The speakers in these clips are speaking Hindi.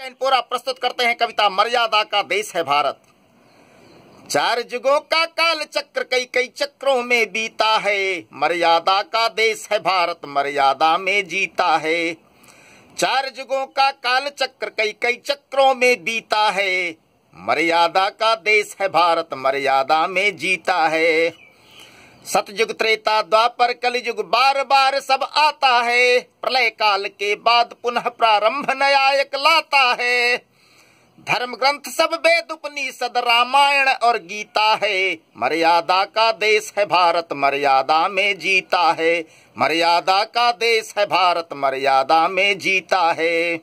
चैनपुरा प्रस्तुत करते हैं कविता मर्यादा का देश है भारत। चार युगों का काल चक्र कई कई चक्रों में बीता है। मर्यादा का देश है भारत, मर्यादा में जीता है। चार युगों का काल चक्र कई कई चक्रों में बीता है। मर्यादा का देश है भारत, मर्यादा में जीता है। सतयुग त्रेता द्वापर कलयुग बार बार सब आता है। प्रलय काल के बाद पुनः प्रारंभ नयायक लाता है। धर्म ग्रंथ सब वेद उपनिषद, रामायण और गीता है। मर्यादा का देश है भारत, मर्यादा में जीता है। मर्यादा का देश है भारत, मर्यादा में जीता है।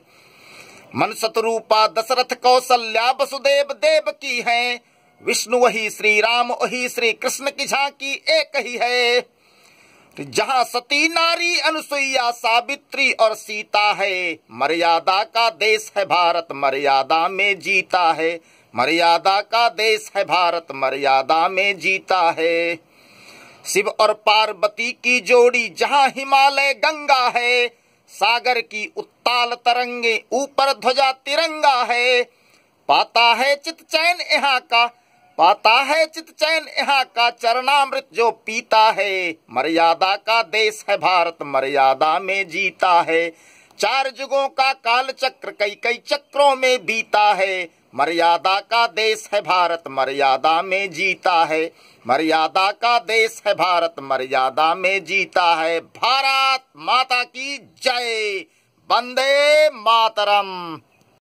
मन शत्रुपा दशरथ कौशल्या वसुदेव देव की है। विष्णु वही श्री राम, वही श्री कृष्ण की झांकी एक ही है। जहाँ सती नारी अनुसुईया, सावित्री और सीता है, मर्यादा का देश है भारत, मर्यादा में जीता है। मर्यादा का देश है भारत, मर्यादा में जीता है। शिव और पार्वती की जोड़ी जहाँ हिमालय गंगा है, सागर की उत्ताल तरंगे ऊपर ध्वजा तिरंगा है। पाता है चित चैन यहाँ का पाता है चित चैन, यहाँ का चरणामृत जो पीता है। मर्यादा का देश है भारत, मर्यादा में जीता है। चार युगों का काल चक्र कई कई चक्रों में बीता है। मर्यादा का देश है भारत, मर्यादा में जीता है। मर्यादा का देश है भारत, मर्यादा में जीता है। भारत माता की जय। वंदे मातरम।